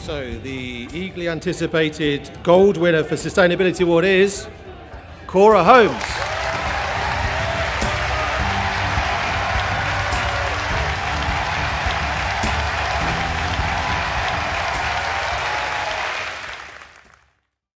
So the eagerly anticipated gold winner for Sustainability Award is Cora Holmes.